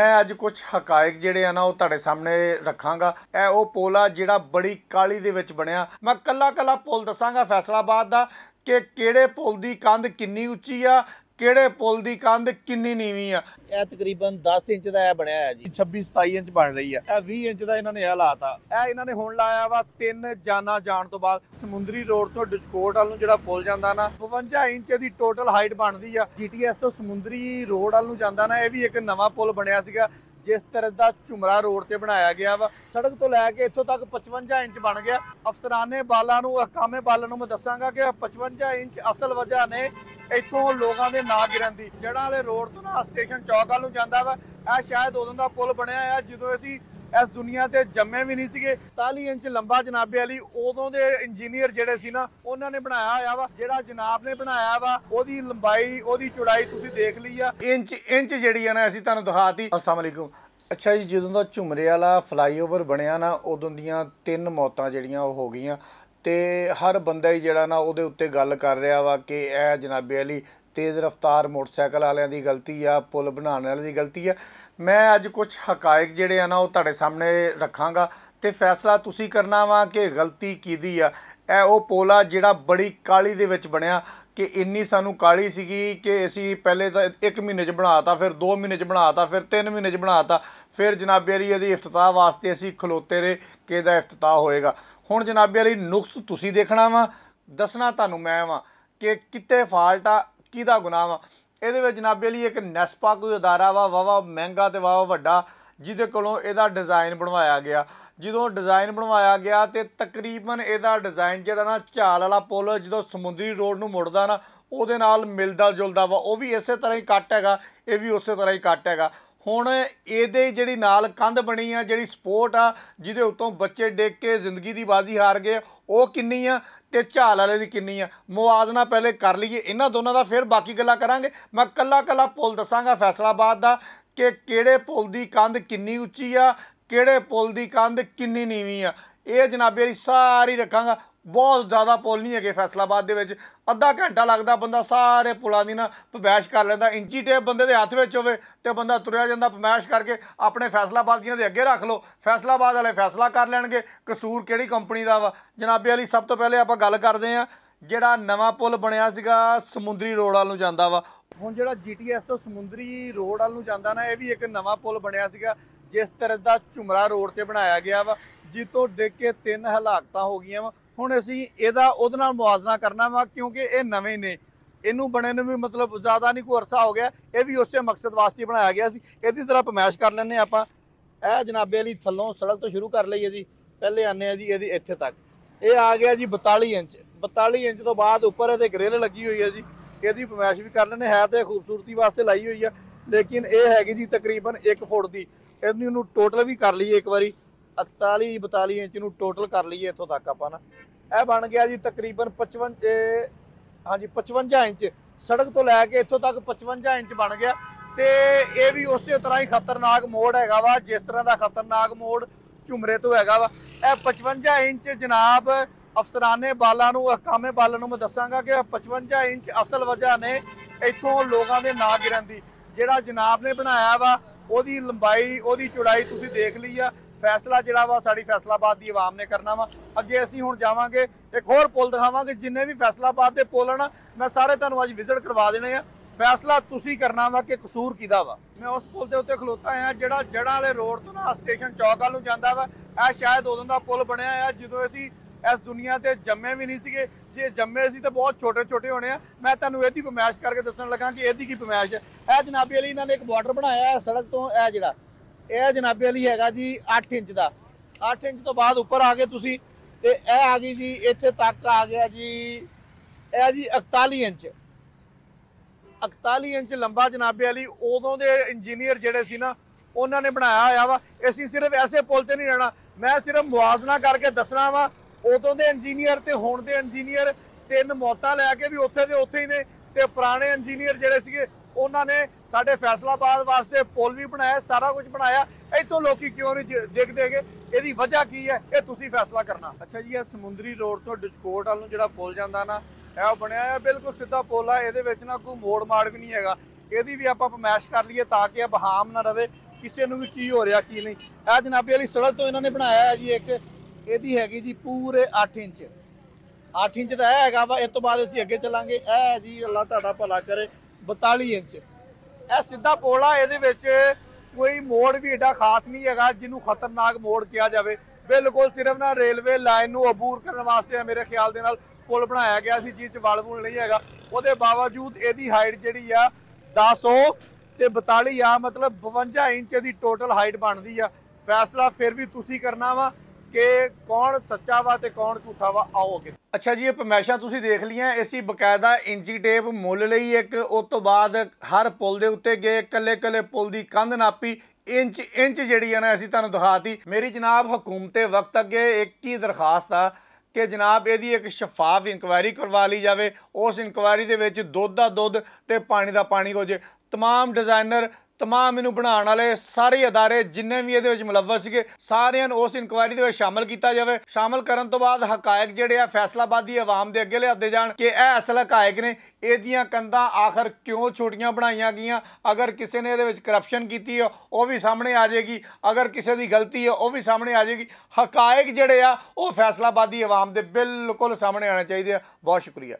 ਮੈਂ ਅੱਜ ਕੁਝ ਹਕਾਇਕ ਜਿਹੜੇ ਆ ਨਾ ਉਹ ਤੁਹਾਡੇ ਸਾਹਮਣੇ ਰੱਖਾਂਗਾ। ਇਹ ਉਹ ਪੁਲ ਆ ਜਿਹੜਾ ਬੜੀ ਕਾਲੀ ਦੇ ਵਿੱਚ ਬਣਿਆ। ਮੈਂ ਕੱਲਾ ਕੱਲਾ ਪੁਲ ਦੱਸਾਂਗਾ ਫੈਸਲਾਬਾਦ ਦਾ ਕਿ ਕਿਹੜੇ ਪੁਲ ਦੀ ਕੰਧ ਕਿੰਨੀ ਉੱਚੀ ਆ ਕਿਹੜੇ ਪੁਲ ਦੀ ਕੰਧ ਕਿੰਨੀ ਨੀਵੀਂ ਆ। ਇਹ ਤਕਰੀਬਨ 10 ਇੰਚ ਦਾ ਇਹ ਬਣਿਆ ਹੈ ਜੀ। 26 27 ਇੰਚ ਬਣ ਰਹੀ ਆ। ਇਹ 20 ਇੰਚ ਦਾ ਇਹਨਾਂ ਨੇ ਇਹ ਲਾਤਾ ਇਹ ਇਹਨਾਂ ਨੇ ਹੁਣ ਲਾਇਆ ਵਾ ਤਿੰਨ ਜਾਨਾਂ ਜਾਣ ਤੋਂ ਬਾਅਦ। ਸਮੁੰਦਰੀ ਰੋਡ ਤੋਂ ਡਿਚਕੋਟ ਵੱਲ ਨੂੰ ਜਿਹੜਾ ਪੁਲ ਜਾਂਦਾ ਨਾ 52 ਇੰਚ ਦੀ ਟੋਟਲ ਹਾਈਟ ਬਣਦੀ ਆ। ਜੀਟੀਐਸ ਤੋਂ ਸਮੁੰਦਰੀ ਰੋਡ ਵੱਲ ਨੂੰ ਜਾਂਦਾ ਨਾ ਇਹ ਵੀ ਇੱਕ ਨਵਾਂ ਪੁਲ ਬਣਿਆ ਸੀਗਾ। ਜਿਸ ਤਰ੍ਹਾਂ ਦਾ ਝੁਮਰਾ ਰੋਡ ਤੇ ਬਣਾਇਆ ਗਿਆ ਵਾ, ਸੜਕ ਤੋਂ ਲੈ ਕੇ ਇੱਥੋਂ ਤੱਕ 55 ਇੰਚ ਬਣ ਗਿਆ। ਅਫਸਰਾਨੇ ਬਾਲਾਂ ਨੂੰ ਹਕਾਮੇ ਬਾਲਾਂ ਨੂੰ ਮੈਂ ਦੱਸਾਂਗਾ ਕਿ 55 ਇੰਚ ਅਸਲ ਵਜ੍ਹਾ ਨੇ ਇੱਥੋਂ ਲੋਕਾਂ ਦੇ ਨਾ ਗਿਰਨ ਦੀ। ਜਿਹੜਾ ਵਾਲੇ ਰੋਡ ਤੋਂ ਨਾ ਸਟੇਸ਼ਨ ਚੌਕ ਵੱਲ ਨੂੰ ਜਾਂਦਾ ਵਾ, ਇਹ ਸ਼ਾਇਦ ਉਦੋਂ ਦਾ ਪੁਲ ਬਣਿਆ ਆ, ਜਦੋਂ ਅਸੀਂ ਇਸ ਦੁਨੀਆ ਤੇ ਜੰਮੇ ਵੀ ਨਹੀਂ ਸੀਗੇ। 43 ਇੰਚ ਲੰਬਾ ਜਨਾਬੇ ਵਾਲੀ ਉਦੋਂ ਦੇ ਇੰਜੀਨੀਅਰ ਜਿਹੜੇ ਸੀ ਨਾ, ਉਹਨਾਂ ਨੇ ਬਣਾਇਆ ਹੋਇਆ ਵਾ, ਜਿਹੜਾ ਜਨਾਬ ਨੇ ਬਣਾਇਆ ਵਾ, ਉਹਦੀ ਲੰਬਾਈ, ਉਹਦੀ ਚੌੜਾਈ ਤੁਸੀਂ ਦੇਖ ਲਈ ਆ। ਇੰਚ ਇੰਚ ਜਿਹੜੀ ਆ ਨਾ, ਅਸੀਂ ਤੁਹਾਨੂੰ ਦਿਖਾਤੀ। ਅਸਲਾਮ ਅਲੈਕੁਮ। ਅੱਛਾ ਜੀ, ਜਦੋਂ ਦਾ ਝੁਮਰੇ ਵਾਲਾ ਫਲਾਈਓਵਰ ਬਣਿਆ ਨਾ, ਉਦੋਂ ਦੀਆਂ ਤਿੰਨ ਮੌਤਾਂ ਜਿਹੜੀਆਂ ਉਹ ਹੋ ਗਈਆਂ। ਤੇ ਹਰ ਬੰਦਾ ਹੀ ਜਿਹੜਾ ਨਾ, ਉਹਦੇ ਉੱਤੇ ਗੱਲ ਕਰ ਰਿਹਾ ਵਾ ਕਿ ਇਹ ਜਨਾਬੇ ਵਾਲੀ ਤੇਜ਼ ਰਫ਼ਤਾਰ ਮੋਟਰਸਾਈਕਲ ਵਾਲਿਆਂ ਦੀ ਗਲਤੀ ਆ, ਪੁਲ ਬਣਾਉਣ ਵਾਲਿਆਂ ਦੀ ਗਲਤੀ ਆ। ਮੈਂ ਅੱਜ ਕੁਝ ਹਕਾਇਕ ਜਿਹੜੇ ਆ ਨਾ, ਉਹ ਤੁਹਾਡੇ ਸਾਹਮਣੇ ਰੱਖਾਂਗਾ ਤੇ ਫੈਸਲਾ ਤੁਸੀਂ ਕਰਨਾ ਵਾ ਕਿ ਗਲਤੀ ਕਿਹਦੀ ਆ। ਇਹ ਉਹ ਪੁਲ ਆ ਜਿਹੜਾ ਬੜੀ ਕਾਲੀ ਦੇ ਵਿੱਚ ਬਣਿਆ ਕਿ ਇੰਨੀ ਸਾਨੂੰ ਕਾਲੀ ਸੀਗੀ ਕਿ ਅਸੀਂ ਪਹਿਲੇ ਤਾਂ 1 ਮਹੀਨੇ 'ਚ ਬਣਾਤਾ ਫਿਰ 2 ਮਹੀਨੇ 'ਚ ਬਣਾਤਾ ਫਿਰ 3 ਮਹੀਨੇ 'ਚ ਬਣਾਤਾ ਫਿਰ ਜਨਾਬੇ ਵਾਲੀ ਇਹਦੀ ਇਫਤਤਾਹ ਵਾਸਤੇ ਅਸੀਂ ਖਲੋਤੇ ਰਹੇ ਕਿ ਇਹਦਾ ਇਫਤਤਾਹ ਹੋਏਗਾ। ਹੁਣ ਜਨਾਬੇ ਵਾਲੀ ਨੁਕਸ ਤੁਸੀਂ ਦੇਖਣਾ ਵਾ, ਦੱਸਣਾ ਤੁਹਾਨੂੰ ਮੈਂ ਵਾ ਕਿ ਕਿੱਥੇ ਫਾਲਟ ਆ ਕਿਹਦਾ ਗੁਨਾਹ ਵਾ? ਇਹਦੇ ਵਿੱਚ ਜਨਾਬੇ ਲਈ ਇੱਕ ਨੈਸਪਾ ਕੋਈ ਅਦਾਰਾ ਵਾ ਵਾਵਾ ਮਹਿੰਗਾ ਤੇ ਵਾਵਾ ਵੱਡਾ, ਜਿਹਦੇ ਕੋਲੋਂ ਇਹਦਾ ਡਿਜ਼ਾਈਨ ਬਣਵਾਇਆ ਗਿਆ। ਜਦੋਂ ਡਿਜ਼ਾਈਨ ਬਣਵਾਇਆ ਗਿਆ ਤੇ ਤਕਰੀਬਨ ਇਹਦਾ ਡਿਜ਼ਾਈਨ ਜਿਹੜਾ ਨਾ ਝਾਲ ਵਾਲਾ ਪੁਲ, ਜਦੋਂ ਸਮੁੰਦਰੀ ਰੋਡ ਨੂੰ ਮੁੜਦਾ ਨਾ, ਉਹਦੇ ਨਾਲ ਮਿਲਦਾ ਜੁਲਦਾ ਵਾ। ਉਹ ਵੀ ਇਸੇ ਤਰ੍ਹਾਂ ਹੀ ਕੱਟ ਹੈਗਾ, ਇਹ ਵੀ ਉਸੇ ਤਰ੍ਹਾਂ ਹੀ ਕੱਟ ਹੈਗਾ। ਹੁਣ ਇਹਦੇ ਜਿਹੜੀ ਨਾਲ ਕੰਧ ਬਣੀ ਆ, ਜਿਹੜੀ ਸਪੋਰਟ ਆ, ਜਿਹਦੇ ਉੱਤੋਂ ਬੱਚੇ ਡਿੱਗ ਕੇ ਜ਼ਿੰਦਗੀ ਦੀ ਬਾਜ਼ੀ ਹਾਰ ਗਏ ਉਹ ਕਿੰਨੀ ਆ? ਤੇ ਝਾਲ ਵਾਲੇ ਦੀ ਕਿੰਨੀ ਆ? ਮੁਆਜ਼ਨਾ ਪਹਿਲੇ ਕਰ ਲਈਏ, ਇਹਨਾਂ ਦੋਨਾਂ ਦਾ ਫਿਰ ਬਾਕੀ ਗੱਲਾਂ ਕਰਾਂਗੇ। ਮੈਂ ਕੱਲਾ ਕੱਲਾ ਪੁਲ ਦੱਸਾਂਗਾ ਫੈਸਲਾਬਾਦ ਦਾ ਕਿ ਕਿਹੜੇ ਪੁਲ ਦੀ ਕੰਧ ਕਿੰਨੀ ਉੱਚੀ ਆ, ਕਿਹੜੇ ਪੁਲ ਦੀ ਕੰਧ ਕਿੰਨੀ ਨੀਵੀਂ ਆ। ਇਹ ਜਨਾਬੇ ਦੀ ਸਾਰੀ ਰੱਖਾਂਗਾ। ਬਹੁਤ ਜ਼ਿਆਦਾ ਪੁਲ ਨਹੀਂ ਹੈਗੇ ਫੈਸਲਾਬਾਦ ਦੇ ਵਿੱਚ। ਅੱਧਾ ਘੰਟਾ ਲੱਗਦਾ ਬੰਦਾ ਸਾਰੇ ਪੁਲਾਂ ਦੀ ਨਾ ਪਮੈਸ਼ ਕਰ ਲੈਂਦਾ। ਇੰਚੀ ਟੇਪ ਬੰਦੇ ਦੇ ਹੱਥ ਵਿੱਚ ਹੋਵੇ ਤੇ ਬੰਦਾ ਤੁਰਿਆ ਜਾਂਦਾ ਪਮੈਸ਼ ਕਰਕੇ ਆਪਣੇ ਫੈਸਲਾਬਾਦ ਦੀਆਂ ਦੇ ਅੱਗੇ ਰੱਖ ਲਓ। ਫੈਸਲਾਬਾਦ ਵਾਲੇ ਫੈਸਲਾ ਕਰ ਲੈਣਗੇ। ਕਸੂਰ ਕਿਹੜੀ ਕੰਪਨੀ ਦਾ ਵਾ? ਜਨਾਬੇ ਵਾਲੀ ਸਭ ਤੋਂ ਪਹਿਲੇ ਆਪਾਂ ਗੱਲ ਕਰਦੇ ਆ ਜਿਹੜਾ ਨਵਾਂ ਪੁਲ ਬਣਿਆ ਸੀਗਾ ਸਮੁੰਦਰੀ ਰੋਡ ਵੱਲ ਨੂੰ ਜਾਂਦਾ ਵਾ। ਹੁਣ ਜਿਹੜਾ ਜੀਟੀਐਸ ਤੋਂ ਸਮੁੰਦਰੀ ਰੋਡ ਵੱਲ ਨੂੰ ਜਾਂਦਾ ਨਾ, ਇਹ ਵੀ ਇੱਕ ਨਵਾਂ ਪੁਲ ਬਣਿਆ ਸੀਗਾ, ਜਿਸ ਤਰ੍ਹਾਂ ਦਾ ਝੁਮਰਾ ਰੋਡ ਤੇ ਬਣਾਇਆ ਗਿਆ ਵਾ ਜਿੱਤੋਂ ਡਿੱਗ ਕੇ ਤਿੰਨ ਹਲਾਕਤਾਂ ਹੋ ਗਈਆਂ ਵਾ। ਹੁਣ ਅਸੀਂ ਇਹਦਾ ਉਹਦੇ ਨਾਲ ਮੁਆਜ਼ਨਾ ਕਰਨਾ ਵਾ, ਕਿਉਂਕਿ ਇਹ ਨਵੇਂ ਨੇ। ਇਹਨੂੰ ਬਣੇ ਨੂੰ ਵੀ ਮਤਲਬ ਜ਼ਿਆਦਾ ਨਹੀਂ ਕੋਈ ਅਰਸਾ ਹੋ ਗਿਆ। ਇਹ ਵੀ ਉਸੇ ਮਕਸਦ ਵਾਸਤੇ ਬਣਾਇਆ ਗਿਆ ਸੀ। ਇਹਦੀ ਤਰ੍ਹਾਂ ਪਮੈਸ਼ ਕਰ ਲੈਣੇ ਆਪਾਂ। ਇਹ ਜਨਾਬੇ ਵਾਲੀ ਥੱਲੋਂ ਸੜਕ ਤੋਂ ਸ਼ੁਰੂ ਕਰ ਲਈਏ ਜੀ ਪਹਿਲੇ ਆਨੇ ਆ ਜੀ ਇਹਦੀ ਇੱਥੇ ਤੱਕ। ਇਹ ਆ ਗਿਆ ਜੀ 42 ਇੰਚ। 42 ਇੰਚ ਤੋਂ ਬਾਅਦ ਉੱਪਰ ਇਹਦੇ ਗ੍ਰਿਲ ਲੱਗੀ ਹੋਈ ਹੈ ਜੀ। ਇਹਦੀ ਪਮੈਸ਼ ਵੀ ਕਰ ਲੈਣੇ ਹੈ। ਤੇ ਖੂਬਸੂਰਤੀ ਵਾਸਤੇ ਲਾਈ ਹੋਈ ਆ। ਲੇਕਿਨ ਇਹ ਹੈਗੀ ਜੀ ਤਕਰੀਬਨ 1 ਫੁੱਟ ਦੀ। ਇਹਨੂੰ ਨੂੰ ਟੋਟਲ ਵੀ ਕਰ ਲਈਏ ਇੱਕ ਵਾਰੀ। 41 42 ਇੰਚ ਨੂੰ ਟੋਟਲ ਕਰ ਲਈਏ ਇੱਥੋਂ ਤੱਕ ਆਪਾਂ ਨਾ। ਇਹ ਬਣ ਗਿਆ ਜੀ ਤਕਰੀਬਨ 55 ਹਾਂਜੀ 55 ਇੰਚ। ਸੜਕ ਤੋਂ ਲੈ ਕੇ ਇੱਥੋਂ ਤੱਕ 55 ਇੰਚ ਬਣ ਗਿਆ। ਤੇ ਇਹ ਵੀ ਉਸੇ ਤਰ੍ਹਾਂ ਹੀ ਖਤਰਨਾਕ ਮੋੜ ਹੈਗਾ ਵਾ, ਜਿਸ ਤਰ੍ਹਾਂ ਦਾ ਖਤਰਨਾਕ ਮੋੜ ਝੁਮਰੇ ਤੋਂ ਹੈਗਾ ਵਾ। ਇਹ 55 ਇੰਚ ਜਨਾਬ ਅਫਸਰਾਨੇ ਬਾਲਾਂ ਨੂੰ ਹਕਾਮੇ ਬਾਲਾਂ ਨੂੰ ਮੈਂ ਦੱਸਾਂਗਾ ਕਿ 55 ਇੰਚ ਅਸਲ ਵਜ੍ਹਾ ਨੇ ਇੱਥੋਂ ਲੋਕਾਂ ਦੇ ਨਾ ਗਿਰਨ ਦੀ। ਜਿਹੜਾ ਜਨਾਬ ਨੇ ਬਣਾਇਆ ਵਾ, ਉਹਦੀ ਲੰਬਾਈ, ਉਹਦੀ ਚੌੜਾਈ ਤੁਸੀਂ ਦੇਖ ਲਈ ਆ। ਫੈਸਲਾ ਜਿਹੜਾ ਵਾ, ਸਾਡੀ ਫੈਸਲਾਬਾਦ ਦੀ ਆਵਾਮ ਨੇ ਕਰਨਾ ਵਾ। ਅੱਗੇ ਅਸੀਂ ਹੁਣ ਜਾਵਾਂਗੇ, ਇੱਕ ਹੋਰ ਪੁਲ ਦਿਖਾਵਾਂਗੇ, ਜਿੰਨੇ ਵੀ ਫੈਸਲਾਬਾਦ ਦੇ ਪੁਲ ਹਨ, ਮੈਂ ਸਾਰੇ ਤੁਹਾਨੂੰ ਅੱਜ ਵਿਜ਼ਿਟ ਕਰਵਾ ਦੇਣੇ ਆ। ਫੈਸਲਾ ਤੁਸੀਂ ਕਰਨਾ ਵਾ ਕਿ ਕਸੂਰ ਕਿਹਦਾ ਵਾ। ਮੈਂ ਉਸ ਪੁਲ ਦੇ ਉੱਤੇ ਖਲੋਤਾ ਆ, ਜਿਹੜਾ ਜੜਾਂ ਵਾਲੇ ਰੋਡ ਤੋਂ ਨਾ ਸਟੇਸ਼ਨ ਚੌਕ ਵੱਲ ਨੂੰ ਜਾਂਦਾ ਵਾ। ਇਹ ਸ਼ਾਇਦ ਉਦੋਂ ਦਾ ਪੁਲ ਬਣਿਆ ਆ, ਜਦੋਂ ਅਸੀਂ ਇਸ ਦੁਨੀਆ ਤੇ ਜੰਮੇ ਵੀ ਨਹੀਂ ਸੀਗੇ। ਜੇ ਜੰਮੇ ਸੀ ਤਾਂ ਬਹੁਤ ਛੋਟੇ ਛੋਟੇ ਹੋਣੇ ਆ। ਮੈਂ ਤੁਹਾਨੂੰ ਇਹਦੀ ਪਮੈਸ਼ ਕਰਕੇ ਦੱਸਣ ਲੱਗਾ ਕਿ ਇਹਦੀ ਕੀ ਪਮੈਸ਼ ਹੈ। ਇਹ ਜਨਾਬੀ ਅਲੀ ਇਹਨਾਂ ਨੇ ਇੱਕ ਬਾਰਡਰ ਬਣਾਇਆ ਹੈ ਸੜਕ ਤੋਂ, ਇਹ ਜਿਹੜਾ ਇਹ ਜਨਾਬੇ ਵਾਲੀ ਹੈਗਾ ਜੀ 8 ਇੰਚ ਦਾ। 8 ਇੰਚ ਤੋਂ ਬਾਅਦ ਉੱਪਰ ਆ ਗਏ ਤੁਸੀਂ ਤੇ ਇਹ ਆ ਗਈ ਜੀ, ਇੱਥੇ ਤੱਕ ਆ ਗਿਆ ਜੀ, ਇਹ ਜੀ 41 ਇੰਚ। 41 ਇੰਚ ਲੰਬਾ ਜਨਾਬੇ ਵਾਲੀ, ਉਦੋਂ ਦੇ ਇੰਜੀਨੀਅਰ ਜਿਹੜੇ ਸੀ ਨਾ, ਉਹਨਾਂ ਨੇ ਬਣਾਇਆ ਹੋਇਆ ਵਾ। ਅਸੀਂ ਸਿਰਫ ਐਸੇ ਪੁਲ ਤੇ ਨਹੀਂ ਰਹਿਣਾ, ਮੈਂ ਸਿਰਫ ਮੁਆਜ਼ਨਾ ਕਰਕੇ ਦੱਸਣਾ ਵਾ, ਉਦੋਂ ਦੇ ਇੰਜੀਨੀਅਰ ਤੇ ਹੁਣ ਦੇ ਇੰਜੀਨੀਅਰ ਤਿੰਨ ਮੌਤਾਂ ਲੈ ਕੇ ਵੀ ਉੱਥੇ ਦੇ ਉੱਥੇ ਹੀ ਨੇ ਤੇ ਪੁਰਾਣੇ ਇੰਜੀਨੀਅਰ ਜਿਹੜੇ ਸੀਗੇ ਉਹਨਾਂ ਨੇ ਸਾਡੇ ਫੈਸਲਾਬਾਦ ਵਾਸਤੇ ਪੁਲ ਵੀ ਬਣਾਇਆ, ਸਾਰਾ ਕੁਝ ਬਣਾਇਆ। ਇੱਥੋਂ ਲੋਕੀ ਕਿਉਂ ਨਹੀਂ ਦੇਖਦੇਗੇ ਇਹਦੀ ਵਜ੍ਹਾ ਕੀ ਹੈ? ਇਹ ਤੁਸੀਂ ਫੈਸਲਾ ਕਰਨਾ। ਅੱਛਾ ਜੀ, ਇਹ ਸਮੁੰਦਰੀ ਰੋਡ ਤੋਂ ਡਿਚਕੋਟ ਵੱਲ ਨੂੰ ਜਿਹੜਾ ਪੁਲ ਜਾਂਦਾ ਨਾ, ਇਹ ਬਣਿਆ ਹੈ ਬਿਲਕੁਲ ਸਿੱਧਾ ਪੁਲ ਆ, ਇਹਦੇ ਵਿੱਚ ਨਾ ਕੋਈ ਮੋੜ ਮਾੜ ਵੀ ਨਹੀਂ ਹੈਗਾ। ਇਹਦੀ ਵੀ ਆਪਾਂ ਪਮੈਸ਼ ਕਰ ਲਈਏ ਤਾਂ ਕਿ ਇਹ ਬਹਾਮ ਨਾ ਰਵੇ, ਕਿਸੇ ਨੂੰ ਵੀ ਕੀ ਹੋ ਰਿਹਾ, ਕੀ ਨਹੀਂ। ਇਹ ਜਨਾਬੀ ਵਾਲੀ ਸੜਕ ਤੋਂ ਇਹਨਾਂ ਨੇ ਬਣਾਇਆ ਹੈ ਜੀ ਇੱਕ, ਇਹਦੀ ਹੈਗੀ ਜੀ ਪੂਰੇ 8 ਇੰਚ। 8 ਇੰਚ ਦਾ ਇਹ ਹੈਗਾ ਵਾ, ਇਸ ਤੋਂ ਬਾਅਦ ਅਸੀਂ ਅੱਗੇ ਚੱਲਾਂਗੇ। ਇਹ ਜੀ ਅੱਲਾ ਤੁਹਾਡਾ ਭਲਾ ਕਰੇ। 42 ਇੰਚ। ਇਹ ਸਿੱਧਾ ਪੁਲ ਆ, ਇਹਦੇ ਵਿੱਚ ਕੋਈ ਮੋੜ ਵੀ ਏਡਾ ਖਾਸ ਨਹੀਂ ਹੈਗਾ, ਜਿਹਨੂੰ ਖਤਰਨਾਕ ਮੋੜ ਕਿਹਾ ਜਾਵੇ। ਬਿਲਕੁਲ ਸਿਰਫ ਨਾ ਰੇਲਵੇ ਲਾਈਨ ਨੂੰ ਅਬੂਰ ਕਰਨ ਵਾਸਤੇ ਮੇਰੇ ਖਿਆਲ ਦੇ ਨਾਲ ਪੁਲ ਬਣਾਇਆ ਗਿਆ ਸੀ ਜਿਸ ਚ ਵਲ ਨਹੀਂ ਹੈਗਾ। ਉਹਦੇ ਬਾਵਜੂਦ ਇਹਦੀ ਹਾਈਟ ਜਿਹੜੀ ਆ 10 ਤੇ 42 ਆ, ਮਤਲਬ 52 ਇੰਚ ਦੀ ਟੋਟਲ ਹਾਈਟ ਬਣਦੀ ਆ। ਫੈਸਲਾ ਫਿਰ ਵੀ ਤੁਸੀਂ ਕਰਨਾ ਵਾ। ਕਿ ਕੌਣ ਸੱਚਾ ਵਾ ਤੇ ਕੌਣ ਝੂਠਾ ਵਾ ਆਓ ਅੱਗੇ ਅੱਛਾ ਜੀ ਇਹ ਪਰਮੇਸ਼ਾ ਤੁਸੀਂ ਦੇਖ ਲਈਆਂ ਅਸੀਂ ਬਕਾਇਦਾ ਇੰਚੀ ਟੇਪ ਮੁੱਲ ਲਈ ਇੱਕ ਉਸ ਤੋਂ ਬਾਅਦ ਹਰ ਪੁਲ ਦੇ ਉੱਤੇ ਗਏ ਕੱਲੇ ਕੱਲੇ ਪੁਲ ਦੀ ਕੰਧ ਨਾਪੀ ਇੰਚ ਇੰਚ ਜਿਹੜੀ ਆ ਨਾ ਅਸੀਂ ਤੁਹਾਨੂੰ ਦਿਖਾਤੀ ਮੇਰੀ ਜਨਾਬ ਹਕੂਮਤੇ ਵਕਤ ਅੱਗੇ ਇੱਕ ਹੀ ਦਰਖਾਸਤ ਆ ਕਿ ਜਨਾਬ ਇਹਦੀ ਇੱਕ ਸ਼ਫਾਫ ਇਨਕੁਆਇਰੀ ਕਰਵਾ ਲਈ ਜਾਵੇ ਉਸ ਇਨਕੁਆਇਰੀ ਦੇ ਵਿੱਚ ਦੁੱਧ ਦਾ ਦੁੱਧ ਤੇ ਪਾਣੀ ਦਾ ਪਾਣੀ ਹੋ ਜੇ तमाम ਡਿਜ਼ਾਈਨਰ ਤਮਾਮ ਇਹਨੂੰ ਬਣਾਉਣ ਵਾਲੇ ਸਾਰੇ ਅਦਾਰੇ ਜਿੰਨੇ ਵੀ ਇਹਦੇ ਵਿੱਚ ਮੁਲਵਸ ਸੀਗੇ ਸਾਰਿਆਂ ਨੂੰ ਉਸ ਇਨਕੁਆਇਰੀ ਦੇ ਵਿੱਚ ਸ਼ਾਮਲ ਕੀਤਾ ਜਾਵੇ ਸ਼ਾਮਲ ਕਰਨ ਤੋਂ ਬਾਅਦ ਹਕਾਇਕ ਜਿਹੜੇ ਆ ਫੈਸਲਾਬਾਦੀ ਆਵਾਮ ਦੇ ਅੱਗੇ ਲਿਆਦੇ ਜਾਣ ਕਿ ਇਹ ਅਸਲ ਹਕਾਇਕ ਨੇ ਇਹਦੀਆਂ ਕੰਧਾਂ ਆਖਰ ਕਿਉਂ ਛੋਟੀਆਂ ਬਣਾਈਆਂ ਗਈਆਂ ਅਗਰ ਕਿਸੇ ਨੇ ਇਹਦੇ ਵਿੱਚ ਕਰਪਸ਼ਨ ਕੀਤੀ ਹੈ ਉਹ ਵੀ ਸਾਹਮਣੇ ਆ ਜਾਏਗੀ ਅਗਰ ਕਿਸੇ ਦੀ ਗਲਤੀ ਹੈ ਉਹ ਵੀ ਸਾਹਮਣੇ ਆ ਜਾਏਗੀ ਹਕਾਇਕ ਜਿਹੜੇ ਆ ਉਹ ਫੈਸਲਾਬਾਦੀ ਆਵਾਮ ਦੇ ਬਿਲਕੁਲ ਸਾਹਮਣੇ ਆਉਣੇ ਚਾਹੀਦੇ ਆ ਬਹੁਤ ਸ਼ੁਕਰੀਆ